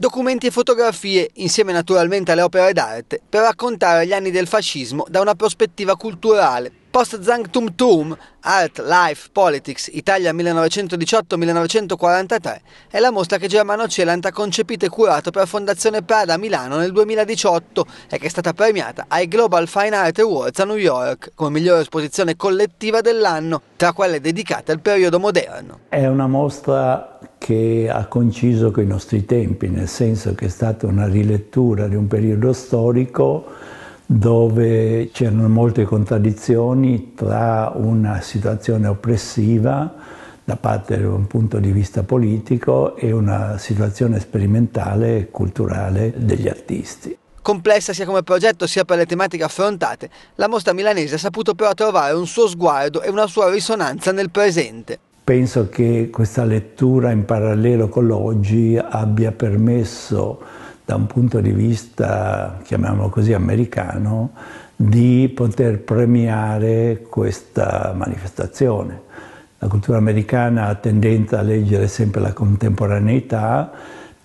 Documenti e fotografie, insieme naturalmente alle opere d'arte, per raccontare gli anni del fascismo da una prospettiva culturale. Post Zang Tum Tum, Art, Life, Politics, Italia 1918-1943 è la mostra che Germano Celant ha concepito e curato per Fondazione Prada a Milano nel 2018 e che è stata premiata ai Global Fine Art Awards a New York come migliore esposizione collettiva dell'anno, tra quelle dedicate al periodo moderno. È una mostra che ha coinciso con i nostri tempi, nel senso che è stata una rilettura di un periodo storico dove c'erano molte contraddizioni tra una situazione oppressiva da parte di un punto di vista politico e una situazione sperimentale e culturale degli artisti. Complessa sia come progetto sia per le tematiche affrontate, la mostra milanese ha saputo però trovare un suo sguardo e una sua risonanza nel presente. Penso che questa lettura in parallelo con l'oggi abbia permesso, da un punto di vista, chiamiamolo così, americano, di poter premiare questa manifestazione. La cultura americana ha tendenza a leggere sempre la contemporaneità,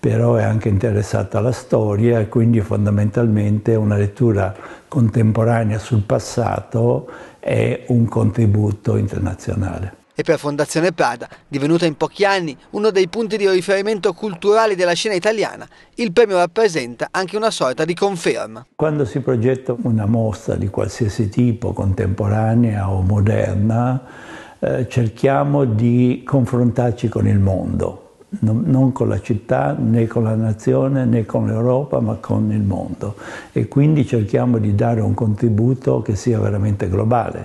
però è anche interessata alla storia e quindi fondamentalmente una lettura contemporanea sul passato è un contributo internazionale e per Fondazione Prada, divenuta in pochi anni uno dei punti di riferimento culturali della scena italiana, il premio rappresenta anche una sorta di conferma. Quando si progetta una mostra di qualsiasi tipo, contemporanea o moderna, eh, cerchiamo di confrontarci con il mondo, non, non con la città, né con la nazione, né con l'Europa, ma con il mondo. E quindi cerchiamo di dare un contributo che sia veramente globale.